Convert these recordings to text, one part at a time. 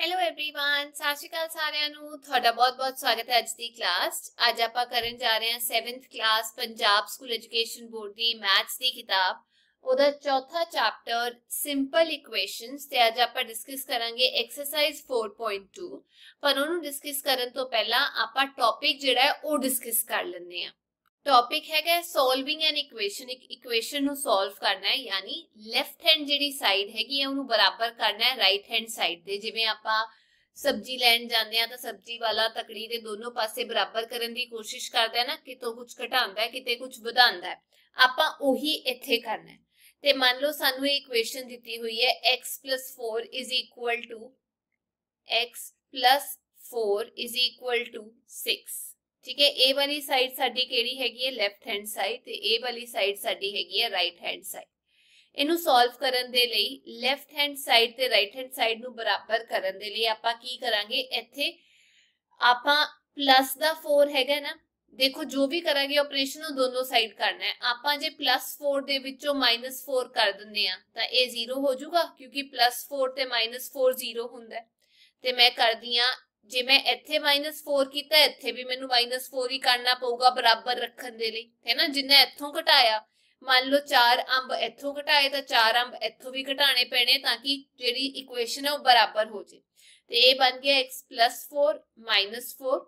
Hello everyone ਸਤਿ ਸ਼੍ਰੀ ਅਕਾਲ ਸਾਰਿਆਂ ਨੂੰ ਤੁਹਾਡਾ ਬਹੁਤ-ਬਹੁਤ ਸਵਾਗਤ ਹੈ ਅੱਜ ਦੀ ਕਲਾਸ 'ਚ ਅੱਜ ਆਪਾਂ ਕਰਨ ਜਾ ਰਹੇ ਹਾਂ 7th class Punjab school education board ਦੀ ਮੈਥਸ ਦੀ ਕਿਤਾਬ ਉਹਦਾ ਚੌਥਾ ਚੈਪਟਰ ਸਿੰਪਲ ਇਕੁਏਸ਼ਨਸ ਤੇ ਅੱਜ ਆਪਾਂ ਡਿਸਕਸ ਕਰਾਂਗੇ ਐਕਸਰਸਾਈਜ਼ 4.2 ਪਰ ਉਹਨੂੰ ਡਿਸਕਸ ਕਰਨ ਤੋਂ ਪਹਿਲਾਂ ਆਪਾਂ ਟੌਪਿਕ ਜਿਹੜਾ ਹੈ ਉਹ ਡਿਸਕਸ ਕਰ ਲੈਂਦੇ ਹਾਂ ਟੌਪਿਕ ਹੈਗਾ ਸੋਲਵਿੰਗ ਐਨ ਇਕੁਏਸ਼ਨ ਇੱਕ ਇਕੁਏਸ਼ਨ ਨੂੰ ਸੋਲਵ ਕਰਨਾ ਹੈ, ਯਾਨੀ ਲੈਫਟ ਹੈਂਡ ਜਿਹੜੀ ਸਾਈਡ ਹੈਗੀ ਹੈ, ਉਹਨੂੰ ਬਰਾਬਰ ਕਰਨਾ ਹੈ ਰਾਈਟ ਹੈਂਡ ਸਾਈਡ ਦੇ ਜਿਵੇਂ ਆਪਾਂ ਸਬਜ਼ੀ ਲੈਣ ਜਾਂਦੇ ਆ ਤਾਂ ਸਬਜ਼ੀ ਵਾਲਾ ਤਕੜੀ ਦੇ ਦੋਨੋਂ ਪਾਸੇ ਬਰਾਬਰ ਕਰਨ ਦੀ ਕੋਸ਼ਿਸ਼ ਕਰਦਾ ਹੈ ਨਾ, ਕਿਤੋਂ ਕੁਝ ਘਟਾਉਂਦਾ ਹੈ, ਕਿਤੇ ਕੁਝ ਵਧਾਉਂਦਾ ਹੈ। ਆਪਾਂ ਉਹੀ ਇੱਥੇ ਕਰਨਾ ਹੈ। ਤੇ ਮੰਨ ਲਓ ਸਾਨੂੰ ਇਹ ਇਕੁਏਸ਼ਨ ਦਿੱਤੀ ਹੋਈ ਹੈ, x 4 x 4 6 ਠੀਕ ਹੈ ਇਹ ਵਾਲੀ ਸਾਈਡ ਸਾਡੀ ਕਿਹੜੀ ਹੈਗੀ ਹੈ? ਲੈਫਟ ਹੈਂਡ ਸਾਈਡ ਤੇ ਇਹ ਵਾਲੀ ਸਾਈਡ ਸਾਡੀ ਹੈਗੀ ਹੈ ਰਾਈਟ ਹੈਂਡ ਸਾਈਡ ਇਹਨੂੰ ਸੋਲਵ ਕਰਨ ਦੇ ਲਈ ਲੈਫਟ ਹੈਂਡ ਸਾਈਡ ਤੇ ਰਾਈਟ ਹੈਂਡ ਸਾਈਡ ਨੂੰ ਬਰਾਬਰ ਕਰਨ ਦੇ ਲਈ ਆਪਾਂ ਕੀ ਕਰਾਂਗੇ? ਇੱਥੇ ਆਪਾਂ ਪਲੱਸ ਦਾ 4 ਹੈਗਾ ਨਾ, ਦੇਖੋ ਜੋ ਵੀ ਕਰਾਂਗੇ ਆਪਰੇਸ਼ਨ ਉਹ ਦੋਨੋਂ ਸਾਈਡ ਕਰਨਾ ਹੈ। ਆਪਾਂ ਜੇ ਪਲੱਸ 4 ਦੇ ਵਿੱਚੋਂ ਮਾਈਨਸ 4 ਕਰ ਦਿੰਦੇ ਆ ਤਾਂ ਇਹ 0 ਹੋ ਜਾਊਗਾ, ਕਿਉਂਕਿ ਪਲੱਸ 4 ਤੇ ਮਾਈਨਸ 4 0 ਹੁੰਦਾ ਤੇ ਮੈਂ ਕਰਦੀ ਆ ਜੇ ਮੈਂ ਇੱਥੇ -4 ਕੀਤਾ ਇੱਥੇ ਵੀ ਮੈਨੂੰ -4 ਹੀ ਕਰਨਾ ਪਊਗਾ ਬਰਾਬਰ ਰੱਖਣ ਦੇ ਲਈ ਹੈ ਨਾ ਜਿੰਨਾ ਇੱਥੋਂ ਘਟਾਇਆ ਮੰਨ ਲਓ 4 ਅੰਬ ਇੱਥੋਂ ਘਟਾਏ ਤਾਂ 4 ਅੰਬ ਇੱਥੋਂ ਵੀ ਘਟਾਣੇ ਪੈਣੇ ਤਾਂ ਕਿ ਜਿਹੜੀ ਇਕੁਏਸ਼ਨ ਹੈ ਉਹ ਬਰਾਬਰ ਹੋ ਜੇ ਤੇ ਇਹ ਬਣ ਗਿਆ x 4 4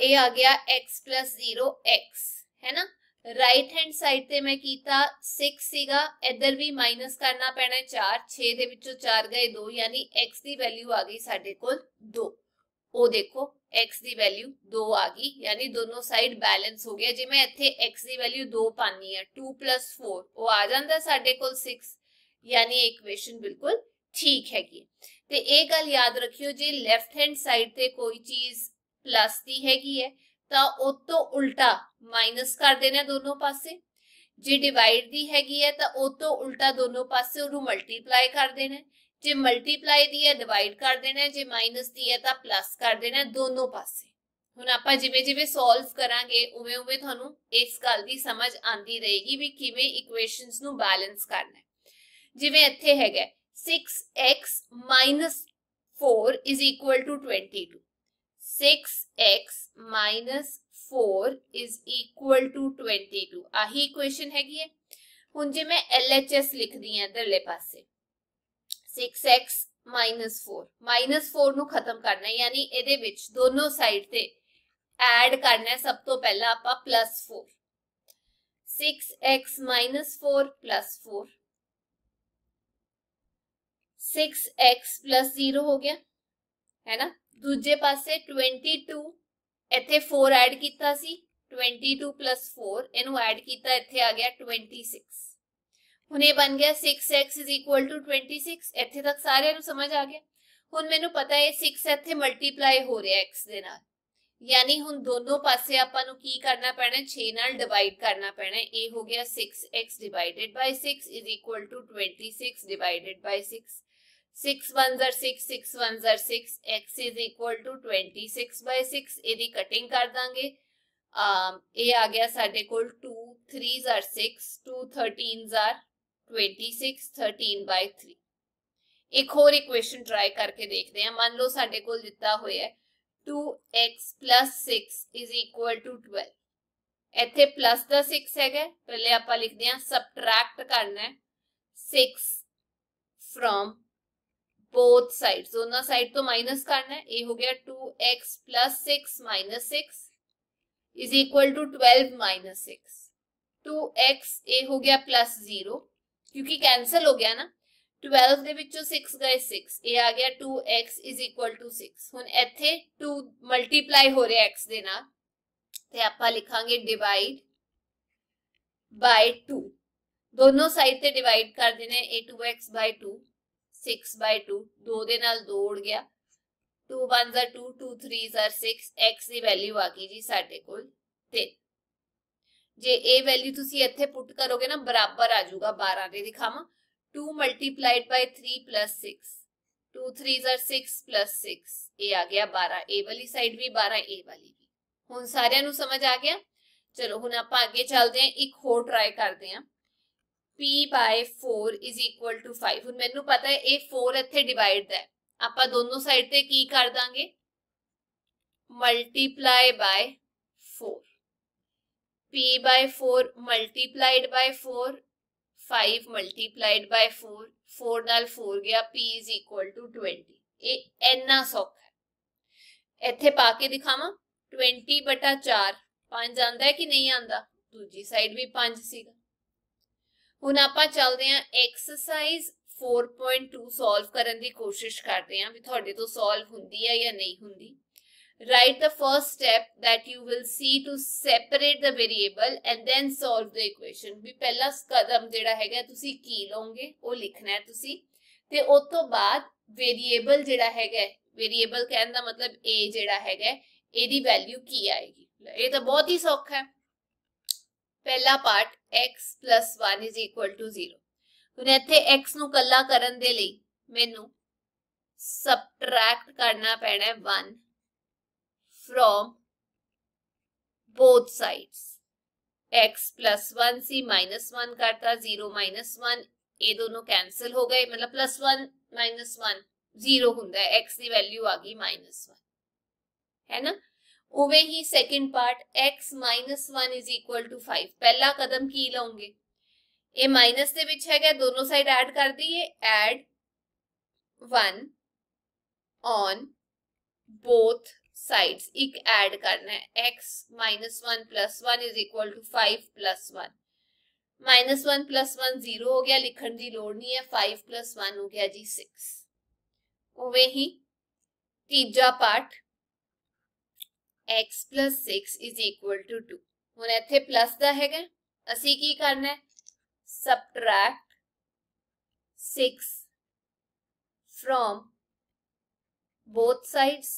ਇਹ ਆ ਗਿਆ x 0 x ਹੈ ਨਾ ਰਾਈਟ ਹੈਂਡ ਸਾਈਡ ਤੇ ਮੈਂ ਕੀਤਾ 6 ਸੀਗਾ ਇੱਧਰ ਵੀ ਮਾਈਨਸ ਕਰਨਾ ਪੈਣਾ 4 6 ਦੇ ਵਿੱਚੋਂ 4 ਗਏ 2 ਯਾਨੀ x ਦੀ ਵੈਲਿਊ ਆ ਗਈ ਸਾਡੇ ਕੋਲ 2 ਉਹ ਦੇਖੋ x ਦੀ ਵੈਲਿਊ 2 ਆ ਗਈ ਯਾਨੀ ਦੋਨੋਂ ਸਾਈਡ ਬੈਲੈਂਸ ਹੋ ਗਿਆ ਜੇ ਮੈਂ ਇੱਥੇ x ਦੀ ਵੈਲਿਊ 2 ਪਾਣੀ ਹੈ 2 4 ਉਹ ਆ ਜਾਂਦਾ ਸਾਡੇ ਕੋਲ 6 ਯਾਨੀ ਇਕੁਏਸ਼ਨ ਬਿਲਕੁਲ ਠੀਕ ਹੈਗੀ ਤੇ ਇਹ ਗੱਲ ਯਾਦ ਰੱਖਿਓ ਜੇ ਲੈਫਟ ਹੈਂਡ ਸਾਈਡ ਤੇ ਕੋਈ ਚੀਜ਼ ਪਲੱਸ ਦੀ ਹੈਗੀ ਹੈ ਤਾਂ ਉਹ ਤੋਂ ਉਲਟਾ ਮਾਈਨਸ ਕਰ ਦੇਣਾ ਦੋਨੋਂ ਪਾਸੇ ਜੇ ਡਿਵਾਈਡ ਦੀ ਹੈਗੀ ਹੈ ਤਾਂ ਉਹ ਤੋਂ ਉਲਟਾ ਦੋਨੋਂ ਪਾਸੇ ਉਹਨੂੰ ਮਲਟੀਪਲਾਈ ਕਰ ਦੇਣਾ ਜੇ ਮਲਟੀਪਲਾਈ ਦੀ ਹੈ ਡਿਵਾਈਡ ਕਰ ਦੇਣਾ ਜੇ ਮਾਈਨਸ ਦੀ ਹੈ ਤਾਂ ਪਲੱਸ ਕਰ ਦੇਣਾ ਦੋਨੋਂ ਪਾਸੇ ਹੁਣ ਆਪਾਂ ਜਿਵੇਂ ਜਿਵੇਂ ਸੋਲਵ ਕਰਾਂਗੇ ਉਵੇਂ ਉਵੇਂ ਤੁਹਾਨੂੰ ਇਸ ਗੱਲ ਦੀ ਸਮਝ ਆਂਦੀ ਰਹੇਗੀ ਵੀ ਕਿਵੇਂ ਇਕੁਏਸ਼ਨਸ ਨੂੰ ਬੈਲੈਂਸ ਕਰਨਾ ਹੈ ਜਿਵੇਂ ਇੱਥੇ ਹੈਗਾ 6x 4 22 6x minus 4 is equal to 22 ਆਹੀ ਇਕੁਏਸ਼ਨ ਹੈਗੀ ਹੈ ਹੁਣ ਜੇ ਮੈਂ LHS ਲਿਖਦੀ ਹਾਂ ਇਧਰਲੇ ਪਾਸੇ 6x minus 4 minus 4 ਨੂੰ ਖਤਮ ਕਰਨਾ ਹੈ ਯਾਨੀ ਇਹਦੇ ਵਿੱਚ ਦੋਨੋਂ ਸਾਈਡ ਤੇ ਐਡ ਕਰਨਾ ਹੈ ਸਭ ਤੋਂ ਪਹਿਲਾਂ ਆਪਾਂ plus 4 6x minus 4 plus 4 6x plus 0 ਹੋ ਗਿਆ ਹੈ ਨਾ ਦੂਜੇ ਪਾਸੇ 22 ਇੱਥੇ 4 ਐਡ ਕੀਤਾ ਸੀ 22 4 ਇਹਨੂੰ ਐਡ ਕੀਤਾ, ਇੱਥੇ ਆ ਗਿਆ 26 ਹੁਣ ਇਹ ਬਣ ਗਿਆ 6x 26 ਇੱਥੇ ਤੱਕ ਸਾਰਿਆਂ ਨੂੰ ਸਮਝ ਆ ਗਿਆ। ਹੁਣ ਮੈਨੂੰ ਪਤਾ ਹੈ 6 ਇੱਥੇ ਮਲਟੀਪਲਾਈ ਹੋ ਰਿਹਾ x ਦੇ ਨਾਲ। ਯਾਨੀ ਹੁਣ ਦੋਨੋਂ ਪਾਸੇ ਆਪਾਂ ਨੂੰ ਕੀ ਕਰਨਾ ਪੈਣਾ 6 ਨਾਲ ਡਿਵਾਈਡ ਕਰਨਾ ਪੈਣਾ, ਇਹ ਹੋ ਗਿਆ 6x divided by 6 26 divided by 6 6 1s are 6 6 1s are 6 x is equal to 26 by 6 ਇਹਦੀ ਕਟਿੰਗ ਕਰ ਦਾਂਗੇ ਇਹ ਆ ਗਿਆ ਸਾਡੇ ਕੋਲ 2 3s are 6 2 13s are 26 13 by 3 ਇੱਕ ਹੋਰ ਇਕੁਏਸ਼ਨ ਟਰਾਈ ਕਰਕੇ ਦੇਖਦੇ ਹਾਂ ਮੰਨ ਲਓ ਸਾਡੇ ਕੋਲ ਦਿੱਤਾ ਹੋਇਆ ਹੈ 2x 6 is equal to 12 ਇੱਥੇ ਪਲੱਸ ਦਾ 6 ਹੈਗਾ ਪਹਿਲੇ ਆਪਾਂ ਲਿਖਦੇ ਹਾਂ ਸਬਟ੍ਰੈਕਟ ਕਰਨਾ ਹੈ 6 from both sides ਦੋਨਾਂ ਸਾਈਡ ਤੋਂ ਮਾਈਨਸ ਕਰਨਾ ਹੈ ਇਹ ਹੋ ਗਿਆ 2x 6 6 is equal to 12 minus 6 2x ਇਹ ਹੋ ਗਿਆ plus 0 ਕਿਉਂਕਿ ਕੈਨਸਲ ਹੋ ਗਿਆ ਨਾ 12 ਦੇ ਵਿੱਚੋਂ 6 ਗਏ 6 ਇਹ ਆ ਗਿਆ 2x is equal to 6 ਹੁਣ ਇੱਥੇ 2 ਮਲਟੀਪਲਾਈ ਹੋ ਰਿਹਾ x ਦੇ ਨਾਲ ਤੇ ਆਪਾਂ ਲਿਖਾਂਗੇ ਡਿਵਾਈਡ ਬਾਈ 2 ਦੋਨੋਂ ਸਾਈਡ ਤੇ ਡਿਵਾਈਡ ਕਰ ਦੇਣੇ ਇਹ 2x 2 6 by 2 2 ਦੇ ਨਾਲ 2 ਉੜ ਗਿਆ 2 1s are 2 2 3s are 6 x ਦੀ ਵੈਲਿਊ ਆ ਗਈ ਜੀ ਸਾਡੇ ਕੋਲ 3 ਜੇ ਇਹ ਵੈਲਿਊ ਤੁਸੀਂ ਇੱਥੇ ਪੁੱਟ ਕਰੋਗੇ ਨਾ ਬਰਾਬਰ ਆ ਜਾਊਗਾ 12 ਦੇ ਦਿਖਾਵਾਂ 2 multiplied by 3 plus 6 2 3s are 6 plus 6 ਇਹ ਆ ਗਿਆ 12 ਇਹ ਵਾਲੀ ਸਾਈਡ ਵੀ 12 ਇਹ ਵਾਲੀ ਵੀ ਹੁਣ ਸਾਰਿਆਂ ਨੂੰ ਸਮਝ ਆ ਗਿਆ ਚਲੋ ਹੁਣ ਆਪਾਂ ਅੱਗੇ ਚੱਲਦੇ ਹਾਂ ਇੱਕ ਹੋਰ ਟਰਾਈ ਕਰਦੇ ਹਾਂ p by 4 is equal to 5 ਹੁਣ ਮੈਨੂੰ ਪਤਾ ਹੈ, ਇਹ 4 ਇੱਥੇ ਡਿਵਾਈਡ ਹੈ। ਆਪਾਂ ਦੋਨੋਂ ਸਾਈਡ ਤੇ ਕੀ ਕਰ ਦਾਂਗੇ? Multiply by 4 p 4 multiplied by 4 5 multiplied by 4 4 ਨਾਲ 4 ਗਿਆ, p is equal to 20 ਇਹ ਇੰਨਾ ਸੌਖਾ ਹੈ। ਇੱਥੇ ਪਾ ਕੇ ਦਿਖਾਵਾਂ। 20 ਬਟਾ 4 5 ਆਂਦਾ ਹੈ ਕਿ ਨਹੀਂ ਆਂਦਾ? ਦੂਜੀ ਸਾਈਡ ਵੀ 5 ਸੀਗਾ। ਹੁਣ ਆਪਾਂ ਚੱਲਦੇ ਹਾਂ ਐਕਸਰਸਾਈਜ਼ 4.2 ਸੋਲਵ ਕਰਨ ਦੀ ਕੋਸ਼ਿਸ਼ ਕਰਦੇ ਹਾਂ ਵੀ ਤੁਹਾਡੇ ਤੋਂ ਸੋਲਵ ਹੁੰਦੀ ਹੈ ਜਾਂ ਨਹੀਂ ਹੁੰਦੀ। Write the first step that you will see to separate the variable and then solve the equation. ਵੀ ਪਹਿਲਾ ਕਦਮ ਜਿਹੜਾ ਹੈਗਾ, ਤੁਸੀਂ ਕੀ ਲਓਗੇ, ਉਹ ਲਿਖਣਾ ਹੈ ਤੁਸੀਂ। ਤੇ ਉਸ ਤੋਂ ਬਾਅਦ ਵੇਰੀਏਬਲ ਜਿਹੜਾ ਹੈਗਾ ਵੇਰੀਏਬਲ ਕਹਿਣ ਦਾ ਮਤਲਬ a ਜਿਹੜਾ ਹੈਗਾ ਇਹਦੀ ਵੈਲਿਊ ਕੀ ਆਏਗੀ। ਇਹ ਤਾਂ ਬਹੁਤ ਹੀ ਸੌਖਾ ਹੈ। ਪਹਿਲਾ ਪਾਰਟ x 1 0 ਹੁਣ ਇੱਥੇ x ਨੂੰ ਕੱਲਾ ਕਰਨ ਦੇ ਲਈ ਮੈਨੂੰ ਸਬਟ੍ਰੈਕਟ ਕਰਨਾ ਪੈਣਾ ਹੈ 1 from both sides x plus 1 C minus 1 करता 0 minus 1 ये दोनों कैंसिल हो गए मतलब प्लस 1 माइनस 1 जीरो ਹੁੰਦਾ ਹੈ x ਦੀ ਵੈਲਿਊ ਆ ਗਈ -1 ਹੈ ਨਾ उवे ही second part x minus one is equal to five पहला कदम की लाऊँगे। ये माइनस से पिछा गया दोनों साइड ऐड कर दिए। Add one on both sides एक ऐड करना है। X minus one plus one is equal to five plus one minus one plus one zero हो गया, लिखन की लोड़ नहीं है। फाइव प्लस वन हो गया जी सिक्स उवे ही तीजा part x plus six is equal to two ਹੁਣ ਇੱਥੇ ਪਲੱਸ ਦਾ ਹੈਗਾ ਅਸੀਂ ਕੀ ਕਰਨਾ ਹੈ ਸਬਟ੍ਰੈਕਟ 6 from both sides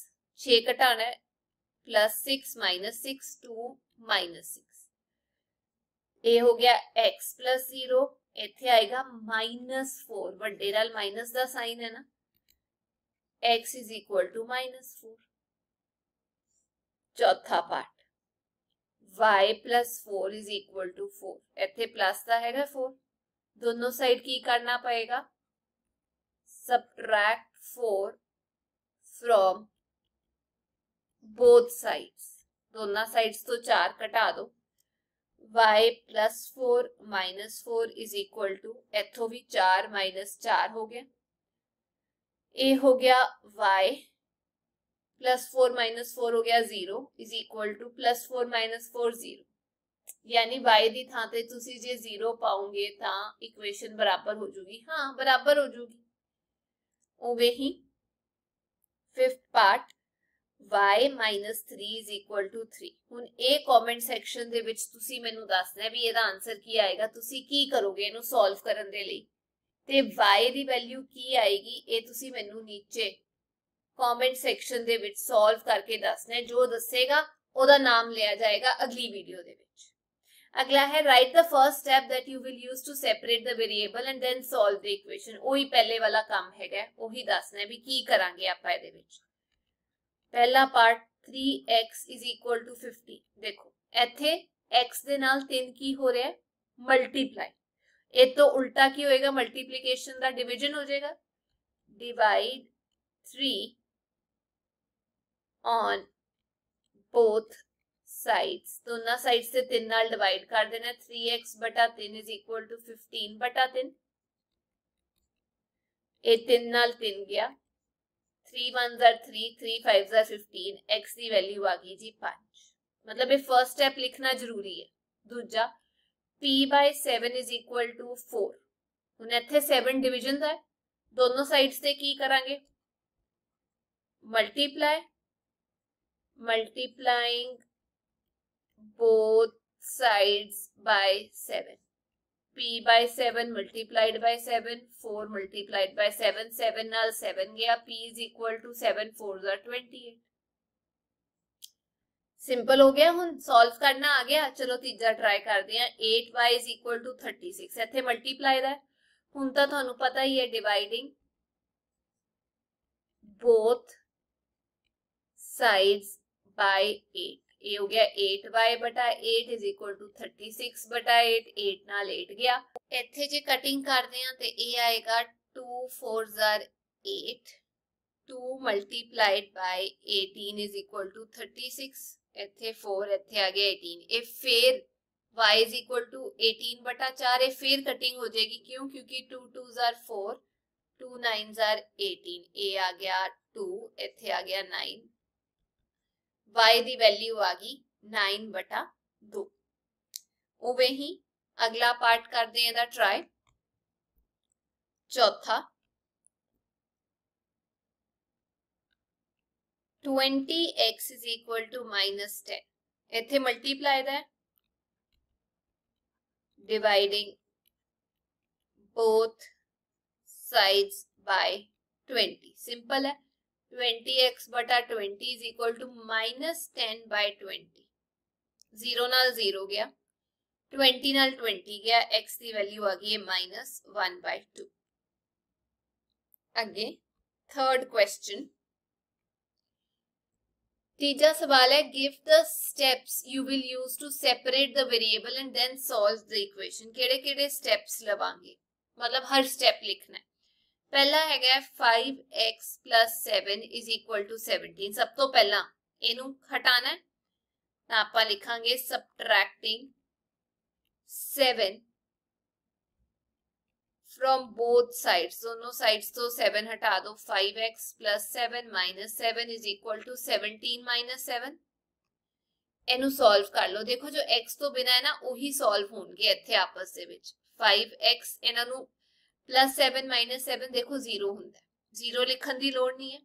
6 ਘਟਾਣਾ ਹੈ plus 6 minus 6 2 minus 6 ਇਹ ਹੋ ਗਿਆ x plus 0 ਇੱਥੇ ਆਏਗਾ minus 4 ਵੱਡੇ ਨਾਲ minus ਦਾ ਸਾਈਨ ਹੈ ਨਾ x is equal to minus 4 चौथा part y plus four is equal to four इतने प्लस का हैगा फोर दोनों साइड की करना पड़ेगा. Subtract four from both sides दोनों साइड्स तो चार कटा दो. Y plus four minus four is equal to एथो भी चार माइनस चार हो गया. ए हो गया वाई 4 4 ਹੋ ਗਿਆ 0 is equal to 4 4 0 ਯਾਨੀ y ਦੀ ਥਾਂ ਤੇ ਤੁਸੀਂ ਜੇ 0 ਪਾਉਂਗੇ ਤਾਂ ਇਕੁਏਸ਼ਨ ਬਰਾਬਰ ਹੋ ਜੂਗੀ ਹਾਂ ਬਰਾਬਰ ਹੋ ਜੂਗੀ ਉਵੇਂ ਹੀ ਫਿਫਥ ਪਾਰਟ y 3 3 ਹੁਣ ਇਹ ਕਮੈਂਟ ਸੈਕਸ਼ਨ ਦੇ ਵਿੱਚ ਤੁਸੀਂ ਮੈਨੂੰ ਦੱਸਣਾ ਵੀ ਇਹਦਾ ਆਨਸਰ ਕੀ ਆਏਗਾ ਤੁਸੀਂ ਕੀ ਕਰੋਗੇ ਇਹਨੂੰ ਸੋਲਵ ਕਰਨ ਦੇ ਲਈ ਤੇ y ਦੀ ਵੈਲਿਊ ਕੀ ਆਏਗੀ ਇਹ ਤੁਸੀਂ ਮੈਨੂੰ ਨੀਚੇ ਕਮੈਂਟ ਸੈਕਸ਼ਨ ਦੇ ਵਿੱਚ ਸੋਲਵ ਕਰਕੇ ਦੱਸਣਾ ਜੋ ਦੱਸੇਗਾ ਉਹਦਾ ਨਾਮ ਲਿਆ ਜਾਏਗਾ ਅਗਲੀ ਵੀਡੀਓ ਦੇ ਵਿੱਚ ਅਗਲਾ ਹੈ write the first step that you will use to separate the variable and then solve the equation ਉਹੀ ਪਹਿਲੇ ਵਾਲਾ ਕੰਮ ਹੈਗਾ ਉਹੀ ਦੱਸਣਾ ਵੀ ਕੀ ਕਰਾਂਗੇ ਆਪਾਂ ਇਹਦੇ ਵਿੱਚ ਪਹਿਲਾ ਪਾਰਟ 3x 50 ਦੇਖੋ ਇੱਥੇ x ਦੇ ਨਾਲ 3 ਕੀ ਹੋ ਰਿਹਾ ਹੈ ਮਲਟੀਪਲਾਈ ਇਹ ਤੋਂ ਉਲਟਾ ਕੀ ਹੋਏਗਾ ਮਲਟੀਪਲੀਕੇਸ਼ਨ ਦਾ ਡਿਵੀਜ਼ਨ ਹੋ ਜਾਏਗਾ ਡਿਵਾਈਡ 3 ਔਨ both sides ਦੋਨਾਂ ਸਾਈਡਸ ਤੇ 3 ਨਾਲ ਡਿਵਾਈਡ ਕਰ ਦੇਣਾ 3x 3 15 3 ਇਹ 3 ਨਾਲ 3 ਗਿਆ 3 1s are 3 3 5s are 15 x ਦੀ ਵੈਲਿਊ ਆ ਗਈ ਜੀ 5 ਮਤਲਬ ਇਹ ਫਰਸਟ ਸਟੈਪ ਲਿਖਣਾ ਜ਼ਰੂਰੀ ਹੈ ਦੂਜਾ p 7 4 ਹੁਣ ਇੱਥੇ 7 ਡਿਵੀਜ਼ਨਸ ਹੈ ਦੋਨੋਂ ਸਾਈਡਸ ਤੇ ਕੀ ਕਰਾਂਗੇ multiply multiplying both sides by 7 p by 7 multiplied by 7 4 multiplied by 7 7 ਨਾਲ 7 ਗਿਆ p is equal to 7 4s are 28 simple ਹੋ ਗਿਆ ਹੁਣ ਸੋਲਵ ਕਰਨਾ ਆ ਗਿਆ ਚਲੋ ਤੀਜਾ ਟਰਾਈ ਕਰਦੇ ਆ 8y is equal to 36 ਇੱਥੇ ਮਲਟੀਪਲਾਈ ਦਾ ਹੁਣ ਤਾਂ ਤੁਹਾਨੂੰ ਪਤਾ ਹੀ ਹੈ ਡਿਵਾਈਡਿੰਗ both sides by 8 ਇਹ ਹੋ ਗਿਆ 8y ਬਟਾ 8 is equal to 36 ਬਟਾ 8 8 ਨਾਲ 8 ਗਿਆ ਇੱਥੇ ਜੇ ਕਟਿੰਗ ਕਰਦੇ ਆ ਤੇ ਇਹ ਆਏਗਾ 2 4s are 8 2 multiplied by 18 is equal to 36 ਇੱਥੇ 4 ਇੱਥੇ ਆ ਗਿਆ 18 ਇਹ ਫਿਰ y is equal to 18 बटा 4 ਇਹ ਫਿਰ ਕਟਿੰਗ ਹੋ ਜਾਏਗੀ ਕਿਉਂ ਕਿਉਂਕਿ 2 2s are 4 2 9s are 18 ਇਹ ਆ ਗਿਆ 2 ਇੱਥੇ ਆ ਗਿਆ 9 y ਦੀ ਵੈਲਿਊ ਆ ਗਈ 9 ਬਟਾ 2 ਉਵੇਂ ਹੀ ਅਗਲਾ ਪਾਰਟ ਕਰਦੇ ਹਾਂ ਇਹਦਾ ਟਰਾਈ ਚੌਥਾ 20x is equal to minus 10 ਇੱਥੇ ਮਲਟੀਪਲਾਈ ਦਾ ਹੈ dividing both sides by 20 simple है ट्वेंटी एक्स बटा twenty is equal to minus ten by twenty zero नाल ज़ीरो गया। ट्वेंटी नाल ट्वेंटी गया। एक्स की वैल्यू आ गई है माइनस वन बाय टू अगे थर्ड क्वेश्चन तीजा सवाल है give the steps you will use to separate the variable and then solve the equation केड़े केड़े स्टेप्स लवांगे? मतलब हर स्टेप लिखना है। ਪਹਿਲਾ ਹੈਗਾ 5x 7 is equal to 17 ਸਭ ਤੋਂ ਪਹਿਲਾਂ ਇਹਨੂੰ ਹਟਾਣਾ ਹੈ ਤਾਂ ਆਪਾਂ ਲਿਖਾਂਗੇ subtracting 7 from both sides दोनों sides तो 7 हटा दो 5x plus 7 minus 7 is equal to 17 minus 7 ਇਹਨੂੰ ਸੋਲਵ ਕਰ ਲਓ ਦੇਖੋ ਜੋ x ਤੋਂ ਬਿਨਾ ਹੈ ਨਾ ਉਹੀ ਸੋਲਵ ਹੋਣਗੇ ਇੱਥੇ ਆਪਸ ਦੇ ਵਿੱਚ 5x ਇਹਨਾਂ ਨੂੰ प्लस सैवन माइनस सैवन देखो ज़ीरो होंगे ज़ीरो लिखन की लड़ नहीं है।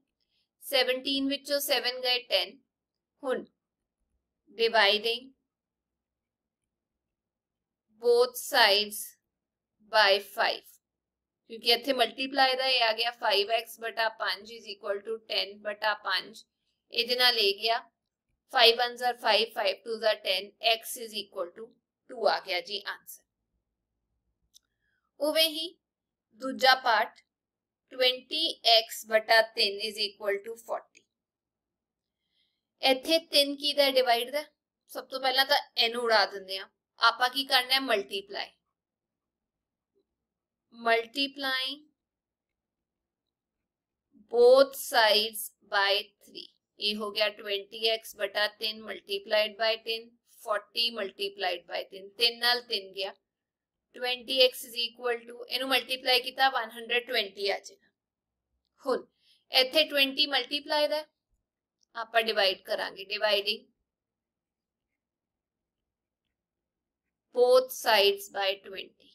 सैवनटीन सैवन गए टेन हूँ dividing both sides by five क्योंकि इतने मल्टीप्लाई का आ गया फाइव एक्स बटा पाँच इज़ इक्वल टू टेन बटा पाँच। ए गया फाइव वन जर फाइव फाइव टू जर ten x is equal to two आ गया जी आंसर। उवे ਦੂਜਾ part 20x 3 is equal to 40 ਇੱਥੇ 3 ਕੀ ਦਾ ਡਿਵਾਈਡ ਦਾ ਸਭ ਤੋਂ ਪਹਿਲਾਂ ਤਾਂ ਇਹਨੂੰ ਉਡਾ ਦਿੰਦੇ ਆ ਆਪਾਂ ਕੀ ਕਰਨਾ ਹੈ multiply multiplying both sides by 3 ये हो गया 20x बटा 3 multiplied by 10 40 multiplied by 3 3 ਨਾਲ 3 twenty x is equal to એનું મલ્ટીપ્લાય કીધા વન હંડ્રેડ ટ્વેન્ટી આજે ਹੁਣ ਇੱਥੇ 20 ਮਲਟੀਪਲਾਈ ਦਾ ਆਪਾਂ ਡਿਵਾਈਡ ਕਰਾਂਗੇ dividing both sides by 20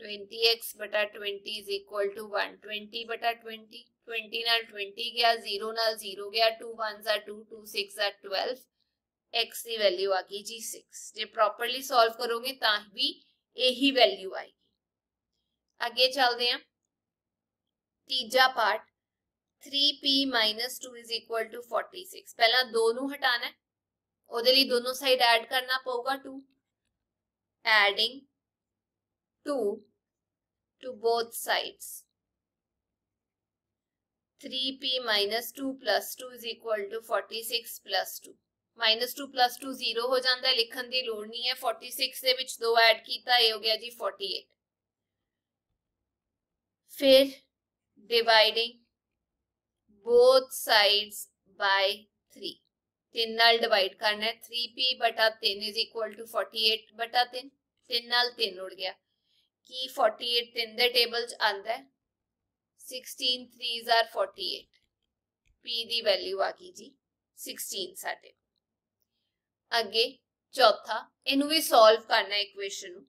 20x ਬਟਾ 20 is equal to 1 20 ਬਟਾ 20 20 ਨਾਲ 20 ਗਿਆ 0 ਨਾਲ 0 ਗਿਆ 2 1s are 2 2 6s are 12 x ਦੀ ਵੈਲਿਊ ਆ ਗਈ ਜੀ 6 ਜੇ ਪ੍ਰੋਪਰਲੀ ਸੋਲਵ ਕਰੋਗੇ ਤਾਂ ਵੀ 0 ਇਹੀ ਵੈਲਿਊ ਆਏਗੀ ਅੱਗੇ ਚੱਲਦੇ ਹਾਂ ਤੀਜਾ part 3p 2 is equal to 46 ਪਹਿਲਾਂ 2 ਨੂੰ ਹਟਾਣਾ ਹੈ ਉਹਦੇ ਲਈ ਦੋਨੋਂ ਸਾਈਡ ਐਡ ਕਰਨਾ ਪਊਗਾ 2 adding 2 to both sides. 3p minus 2 plus 2 is equal to 46 plus 2. 2 2 0 ਹੋ ਜਾਂਦਾ ਹੈ, ਲਿਖਣ ਦੀ ਲੋੜ ਨਹੀਂ ਹੈ। 46 ਦੇ ਵਿੱਚ 2 ਐਡ ਕੀਤਾ, ਇਹ ਹੋ ਗਿਆ ਜੀ 48 ਫਿਰ dividing both sides by 3 3 ਨਾਲ ਡਿਵਾਈਡ ਕਰਨਾ ਹੈ। 3p 3 is equal to 48 3 3 ਨਾਲ 3 ਉੜ ਗਿਆ। ਕੀ 48 3 ਦੇ ਟੇਬਲ ਚ ਆਂਦਾ ਹੈ? 16 3s are 48 p the value ਆ ਗਈ ਜੀ। 16 ਸਾਡੇ ਅੱਗੇ ਚੌਥਾ, ਇਹਨੂੰ ਵੀ ਸੋਲਵ ਕਰਨਾ ਹੈ ਇਕੁਏਸ਼ਨ ਨੂੰ।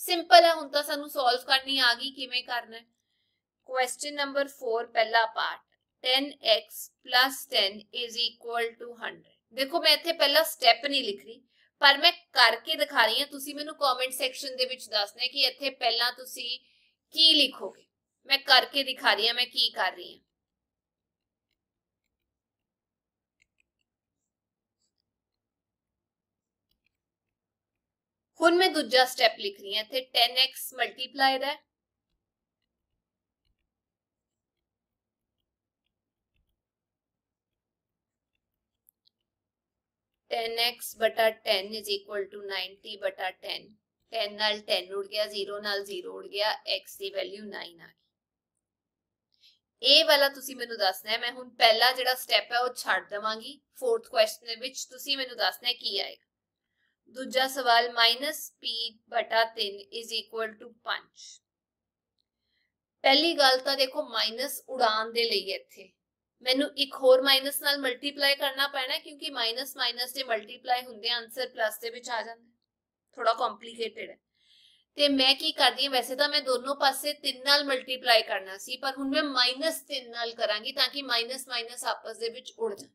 ਸਿੰਪਲ ਹੈ ਹੁਣ ਤਾਂ ਸਾਨੂੰ ਸੋਲਵ ਕਰਨੀ ਆ ਗਈ, ਕਿਵੇਂ ਕਰਨਾ ਹੈ? ਕੁਐਸਚਨ ਨੰਬਰ 4 ਪਹਿਲਾ ਪਾਰਟ 10x 10 100 ਦੇਖੋ, ਮੈਂ ਇੱਥੇ ਪਹਿਲਾ ਸਟੈਪ ਨਹੀਂ ਲਿਖ ਰਹੀ, ਪਰ ਮੈਂ ਕਰਕੇ ਦਿਖਾ ਰਹੀ ਹਾਂ। ਤੁਸੀਂ ਮੈਨੂੰ ਕਮੈਂਟ ਸੈਕਸ਼ਨ ਦੇ ਵਿੱਚ ਦੱਸਣਾ ਕਿ ਇੱਥੇ ਪਹਿਲਾਂ ਤੁਸੀਂ ਕੀ ਲਿਖੋਗੇ। ਮੈਂ ਕਰਕੇ ਦਿਖਾ ਰਹੀ ਹਾਂ, ਮੈਂ ਕੀ ਕਰ ਰਹੀ ਹਾਂ। ਹੁਣ ਮੈਂ ਦੂਜਾ ਸਟੈਪ ਲਿਖ ਰਹੀ ਹਾਂ ਇੱਥੇ 10x ਮਲਟੀਪਲਾਈ ਦਾ 10x बटा 10 is equal to 90 बटा 10 10 ਨਾਲ 10 ਉੜ ਗਿਆ 0 ਨਾਲ 0 ਉੜ ਗਿਆ x ਦੀ ਵੈਲਿਊ 9 ਆ ਗਈ ਇਹ ਵਾਲਾ ਤੁਸੀਂ ਮੈਨੂੰ ਦੱਸਣਾ ਹੈ ਮੈਂ ਹੁਣ ਪਹਿਲਾ ਜਿਹੜਾ ਸਟੈਪ ਹੈ ਉਹ ਛੱਡ ਦਵਾਂਗੀ ਫੋਰਥ ਕੁਐਸਚਨ ਦੇ ਵਿੱਚ ਤੁਸੀਂ ਮੈਨੂੰ ਦੱਸਣਾ ਹੈ ਕੀ ਆਏਗਾ ਦੂਜਾ ਸਵਾਲ -p 3 5 ਪਹਿਲੀ ਗੱਲ ਤਾਂ ਦੇਖੋ ਮਾਈਨਸ ਉਡਾਨ ਦੇ ਲਈ ਇੱਥੇ। ਮੈਨੂੰ ਇੱਕ ਹੋਰ ਮਾਈਨਸ ਨਾਲ ਮਲਟੀਪਲਾਈ ਕਰਨਾ ਪੈਣਾ ਕਿਉਂਕਿ ਮਾਈਨਸ ਮਾਈਨਸ ਦੇ ਮਲਟੀਪਲਾਈ ਹੁੰਦੇ ਆਨਸਰ ਪਲੱਸ ਦੇ ਵਿੱਚ ਆ ਜਾਂਦਾ। ਥੋੜਾ ਕੰਪਲਿਕੇਟਡ ਹੈ। ਤੇ ਮੈਂ ਕੀ ਕਰਦੀ ਹਾਂ, ਵੈਸੇ ਤਾਂ ਮੈਂ ਦੋਨੋਂ ਪਾਸੇ 3 ਨਾਲ ਮਲਟੀਪਲਾਈ ਕਰਨਾ ਸੀ, ਪਰ ਹੁਣ ਮੈਂ -3 ਨਾਲ ਕਰਾਂਗੀ ਤਾਂ ਕਿ ਮਾਈਨਸ ਮਾਈਨਸ ਆਪਸ ਦੇ ਵਿੱਚ ਉੜ ਜਾਣ।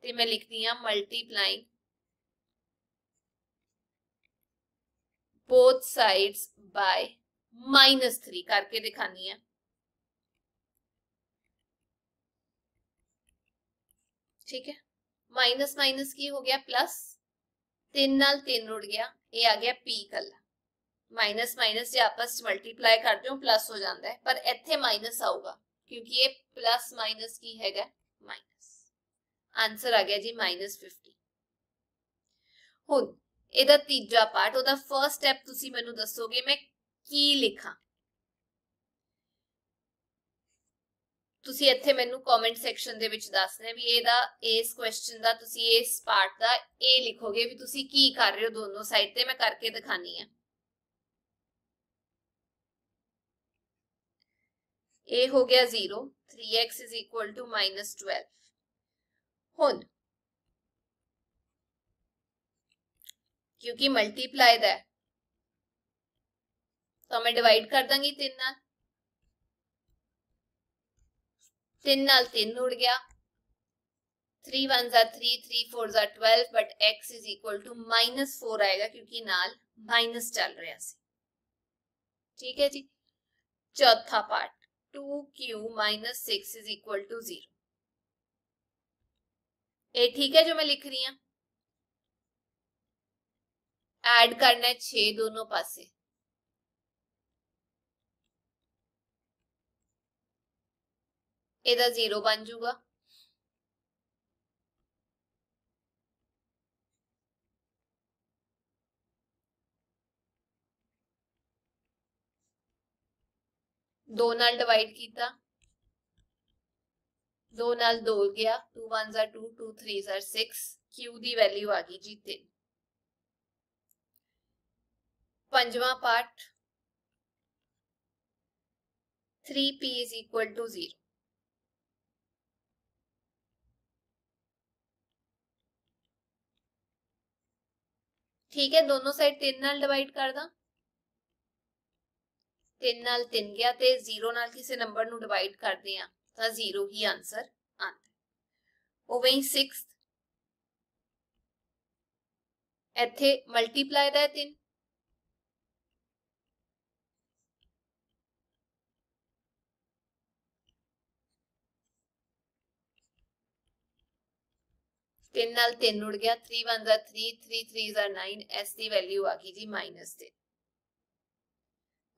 ਤੇ ਮੈਂ ਲਿਖਦੀ ਹਾਂ multiplying both sides by minus 3 करके दिखानी है। ठीक है? माइनस माइनस की हो गया प्लस तीन नाल तीन उड़ गया। ये आ गया पी कला माइनस माइनस जे आपस मल्टीप्लाई करते हो प्लस हो जाता है। पर इतने माइनस आऊगा, क्योंकि ये प्लस माइनस की है माइनस आंसर आ गया जी माइनस फिफ्टी हूँ ਇਹਦਾ ਤੀਜਾ ਪਾਰਟ ਉਹਦਾ ਫਰਸਟ ਸਟੈਪ ਤੁਸੀਂ ਮੈਨੂੰ ਦੱਸੋਗੇ ਮੈਂ ਕੀ ਲਿਖਾਂ। ਤੁਸੀਂ ਇੱਥੇ ਮੈਨੂੰ ਕਮੈਂਟ ਸੈਕਸ਼ਨ ਦੇ ਵਿੱਚ ਦੱਸਣਾ ਵੀ ਇਹਦਾ, ਇਸ ਕੁਐਸਚਨ ਦਾ, ਤੁਸੀਂ ਇਸ ਪਾਰਟ ਦਾ ਇਹ ਲਿਖੋਗੇ ਵੀ ਤੁਸੀਂ ਕੀ ਕਰ ਰਹੇ ਹੋ ਦੋਨੋਂ ਸਾਈਡ ਤੇ, ਮੈਂ ਕਰਕੇ ਦਿਖਾਨੀ ਆ। ਇਹ ਹੋ ਗਿਆ 0 3x 12 ਹੁਣ क्योंकि मल्टीप्लाई है। तो मैं डिवाइड कर देंगी तीन नाल। तीन नाल तीन उड़ गया। थ्री वन जा थ्री थ्री फोर जार twelve but x is equal to minus four आएगा क्योंकि नाल माइनस चल रहा सी ठीक है जी? चौथा part two q minus six is equal to zero ठीक है जो मैं लिख रही हूँ? ऐड करना है छे दोनों पासे ਇਹਦਾ 0 ਬਣ ਜਾਊਗਾ ਦੋ ਨਾਲ ਡਿਵਾਈਡ ਕੀਤਾ ਦੋ ਨਾਲ ਦੋ ਗਿਆ 2 1s are 2 2 3s are 6 q the value ਆ ਗਈ ਜੀ 3 पंजवा part three p is equal to zero ठीक है, दोनों साइड तीन नाल डिवाइड कर दा। तीन नाल तीन गया ते ज़ीरो नाल किसी नंबर नु डिवाइड कर दिया तो ज़ीरो ही आंसर आता है। वही सिक्स इथे मल्टीप्लाई दा तीन। ਤਿੰਨ ਨਾਲ 3 ਉੜ ਗਿਆ 3 1 ਦਾ 3 3 3 ਦਾ 9 s ਦੀ ਵੈਲਿਊ ਆ ਗਈ ਜੀ -3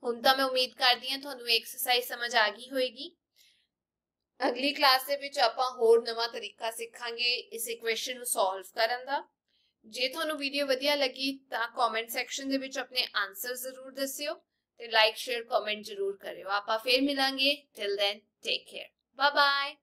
ਹੁਣ ਤਾਂ ਮੈਂ ਉਮੀਦ ਕਰਦੀ ਹਾਂ ਤੁਹਾਨੂੰ ਐਕਸਰਸਾਈਜ਼ ਸਮਝ ਆ ਗਈ ਹੋਵੇਗੀ ਅਗਲੀ ਕਲਾਸ ਦੇ ਵਿੱਚ ਆਪਾਂ ਹੋਰ ਨਵਾਂ ਤਰੀਕਾ ਸਿੱਖਾਂਗੇ ਇਸ ਇਕੁਏਸ਼ਨ ਨੂੰ ਸੋਲਵ ਕਰਨ ਦਾ। ਜੇ ਤੁਹਾਨੂੰ ਵੀਡੀਓ ਵਧੀਆ ਲੱਗੀ ਤਾਂ ਕਮੈਂਟ ਸੈਕਸ਼ਨ ਦੇ ਵਿੱਚ ਆਪਣੇ ਆਨਸਰ ਜ਼ਰੂਰ ਦੱਸਿਓ ਤੇ ਲਾਈਕ ਸ਼ੇਅਰ ਕਮੈਂਟ ਜ਼ਰੂਰ ਕਰਿਓ। ਆਪਾਂ ਫੇਰ ਮਿਲਾਂਗੇ। Till then take care bye bye